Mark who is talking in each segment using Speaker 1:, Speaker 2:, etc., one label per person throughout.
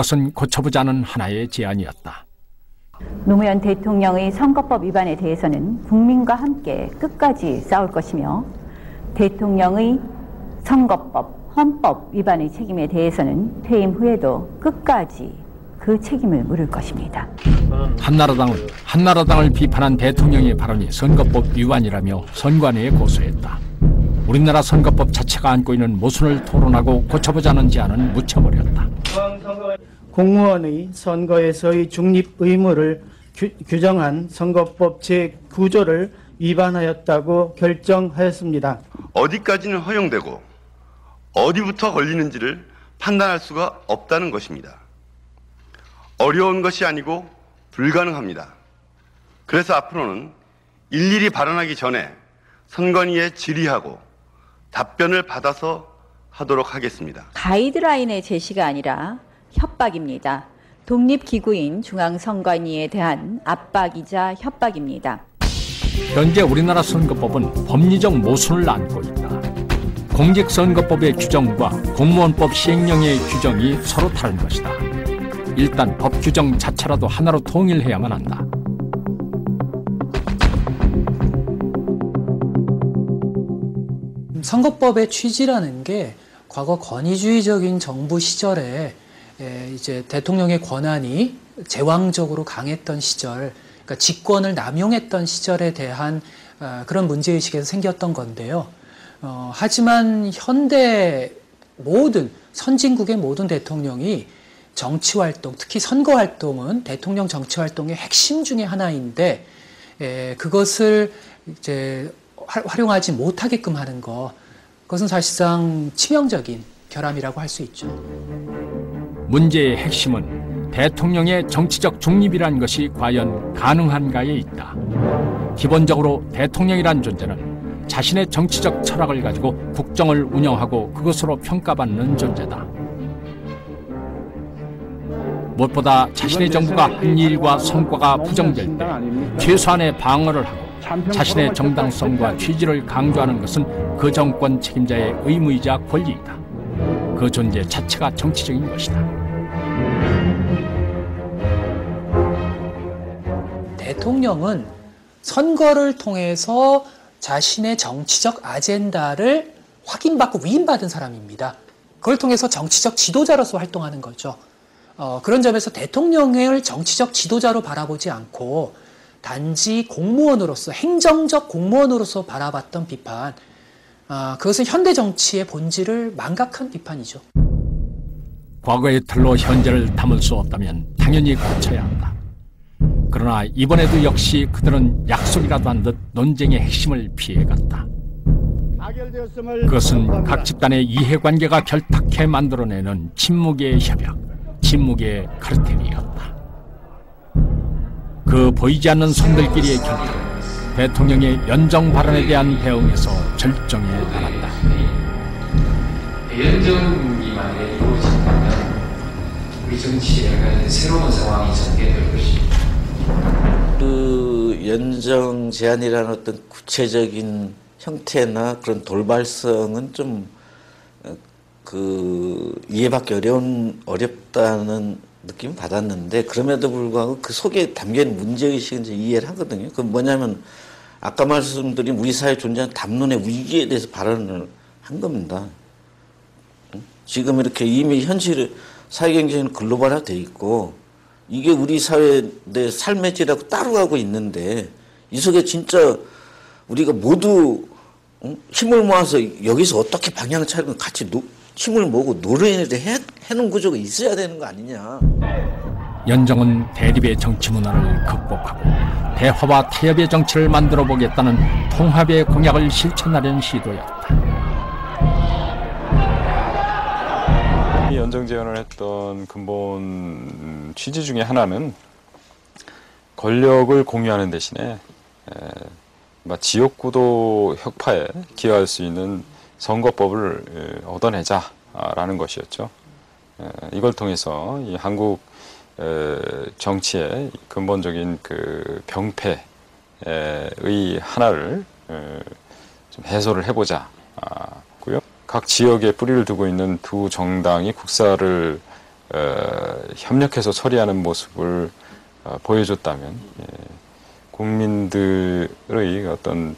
Speaker 1: 그것은 고쳐보자는 하나의 제안이었다.
Speaker 2: 노무현 대통령의 선거법 위반에 대해서는 국민과 함께 끝까지 싸울 것이며 대통령의 선거법, 헌법 위반의 책임에 대해서는 퇴임 후에도 끝까지 그 책임을 물을 것입니다.
Speaker 1: 한나라당은 한나라당을 비판한 대통령의 발언이 선거법 위반이라며 선관위에 고소했다. 우리나라 선거법 자체가 안고 있는 모순을 토론하고 고쳐보자는 제안은 묻혀버렸다.
Speaker 3: 공무원의 선거에서의 중립 의무를 규, 규정한 선거법 제9조를 위반하였다고 결정하였습니다.
Speaker 4: 어디까지는 허용되고 어디부터 걸리는지를 판단할 수가 없다는 것입니다. 어려운 것이 아니고 불가능합니다. 그래서 앞으로는 일일이 발언하기 전에 선관위에 질의하고 답변을 받아서 하도록 하겠습니다.
Speaker 2: 가이드라인의 제시가 아니라 협박입니다. 독립기구인 중앙선관위에 대한 압박이자 협박입니다.
Speaker 1: 현재 우리나라 선거법은 법리적 모순을 안고 있다. 공직선거법의 규정과 공무원법 시행령의 규정이 서로 다른 것이다. 일단 법 규정 자체라도 하나로 통일해야만 한다.
Speaker 5: 선거법의 취지라는 게 과거 권위주의적인 정부 시절에 이제 대통령의 권한이 제왕적으로 강했던 시절, 그러니까 직권을 남용했던 시절에 대한 어, 그런 문제의식에서 생겼던 건데요. 어, 하지만 현대 모든 선진국의 모든 대통령이 정치 활동, 특히 선거 활동은 대통령 정치 활동의 핵심 중의 하나인데 에, 그것을 이제 활용하지 못하게끔 하는 것, 그것은 사실상 치명적인 결함이라고 할 수 있죠.
Speaker 1: 문제의 핵심은 대통령의 정치적 중립이란 것이 과연 가능한가에 있다. 기본적으로 대통령이란 존재는 자신의 정치적 철학을 가지고 국정을 운영하고 그것으로 평가받는 존재다. 무엇보다 자신의 정부가 한 일과 성과가 부정될 때 최소한의 방어를 하고 자신의 정당성과 취지를 강조하는 것은 그 정권 책임자의 의무이자 권리이다. 그 존재 자체가 정치적인 것이다.
Speaker 5: 대통령은 선거를 통해서 자신의 정치적 아젠다를 확인받고 위임받은 사람입니다. 그걸 통해서 정치적 지도자로서 활동하는 거죠. 어, 그런 점에서 대통령을 정치적 지도자로 바라보지 않고 단지 공무원으로서 행정적 공무원으로서 바라봤던 비판, 어, 그것은 현대 정치의 본질을 망각한 비판이죠.
Speaker 1: 과거의 틀로 현재를 담을 수 없다면 당연히 고쳐야 한다. 그러나 이번에도 역시 그들은 약속이라도 한 듯 논쟁의 핵심을 피해갔다. 그것은 각 집단의 이해관계가 결탁해 만들어내는 침묵의 협약, 침묵의 카르텔이었다. 그 보이지 않는 손들끼리의 결탁, 대통령의 연정 발언에 대한 대응에서 절정에 달았다.
Speaker 6: 이루어진다면 우리 정치에 새로운 상황이 전개될 것입니다.
Speaker 7: 그 연정 제한이라는 어떤 구체적인 형태나 그런 돌발성은 좀그 어, 이해받기 어려운 어렵다는 느낌 받았는데 그럼에도 불구하고 그 속에 담겨 있는 문제 의식은 이제 이해를 하거든요. 그 뭐냐면 아까 말씀드린 우리 사회에 존재하는 담론의 위기에 대해서 발언을 한 겁니다. 지금 이렇게 이미 현실 사회 경제는 글로벌화 돼 있고 이게 우리 사회 내 삶의 질하고 따로 가고 있는데 이 속에 진짜 우리가 모두 힘을 모아서 여기서 어떻게 방향 차리고 같이 노, 힘을 모으고 노래를 해, 해놓은 구조가 있어야 되는 거 아니냐.
Speaker 1: 연정은 대립의 정치 문화를 극복하고 대화와 타협의 정치를 만들어 보겠다는 통합의 공약을 실천하려는 시도였다.
Speaker 8: 연정 제안을 했던 근본 취지 중에 하나는 권력을 공유하는 대신에 지역구도 혁파에 기여할 수 있는 선거법을 얻어내자라는 것이었죠. 이걸 통해서 이 한국 정치의 근본적인 그 병폐의 하나를 좀 해소를 해보자고요. 각 지역에 뿌리를 두고 있는 두 정당이 국사를 어, 협력해서 처리하는 모습을 어, 보여줬다면 예, 국민들의 어떤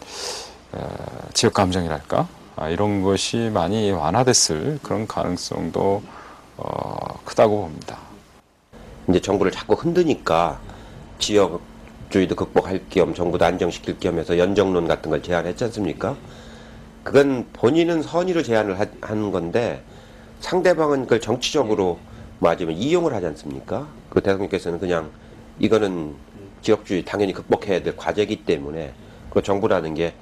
Speaker 8: 어, 지역 감정이랄까 아, 이런 것이 많이 완화됐을 그런 가능성도 어, 크다고 봅니다.
Speaker 9: 이제 정부를 자꾸 흔드니까 지역주의도 극복할 겸 정부도 안정시킬 겸 해서 연정론 같은 걸 제안했지 않습니까? 그건 본인은 선의로 제안을 하, 하는 건데 상대방은 그걸 정치적으로 맞으면 이용을 하지 않습니까? 그 대통령께서는 그냥 이거는 지역주의 당연히 극복해야 될 과제이기 때문에 그 정부라는 게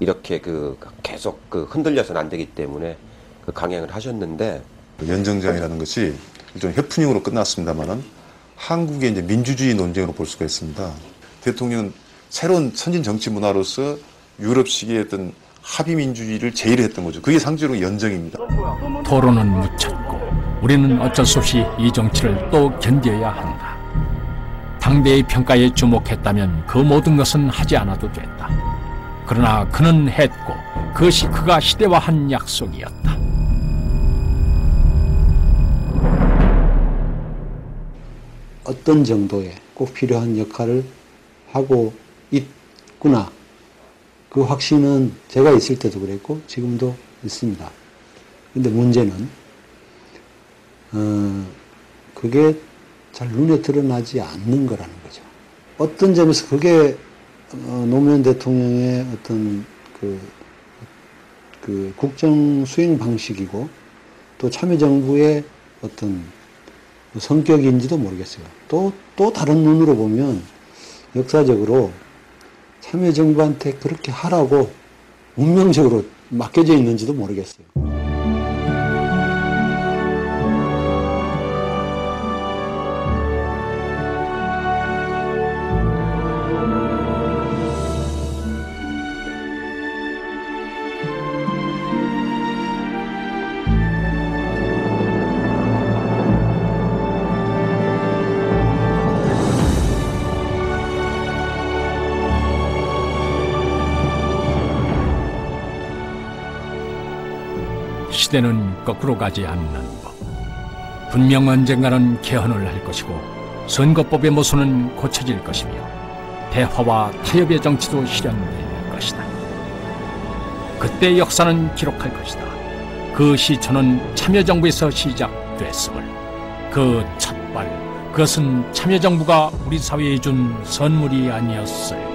Speaker 9: 이렇게 그 계속 그 흔들려서는 안 되기 때문에 그 강행을 하셨는데
Speaker 10: 연정장이라는 것이 일종의 해프닝으로 끝났습니다만은 한국의 이제 민주주의 논쟁으로 볼 수가 있습니다. 대통령은 새로운 선진 정치 문화로서 유럽식의 어떤 합의 민주주의를 제의했던 거죠. 그게 상징으로 연정입니다.
Speaker 1: 토론은 무쳤고 우리는 어쩔 수 없이 이 정치를 또 견뎌야 한다. 당대의 평가에 주목했다면 그 모든 것은 하지 않아도 됐다. 그러나 그는 했고 그것이 그가 시대화한 약속이었다.
Speaker 11: 어떤 정도의 꼭 필요한 역할을 하고 있구나. 그 확신은 제가 있을 때도 그랬고 지금도 있습니다. 근데 문제는 어, 그게 잘 눈에 드러나지 않는 거라는 거죠. 어떤 점에서 그게 어, 노무현 대통령의 어떤 그, 그 국정 수행 방식이고 또 참여정부의 어떤 성격인지도 모르겠어요. 또, 또 다른 눈으로 보면 역사적으로 참여정부한테 그렇게 하라고 운명적으로 맡겨져 있는지도 모르겠어요.
Speaker 1: 시대는 거꾸로 가지 않는 법. 분명 언젠가는 개헌을 할 것이고 선거법의 모순은 고쳐질 것이며 대화와 타협의 정치도 실현될 것이다. 그때 역사는 기록할 것이다. 그 시초는 참여정부에서 시작됐음을 그 첫발 그것은 참여정부가 우리 사회에 준 선물이 아니었을까.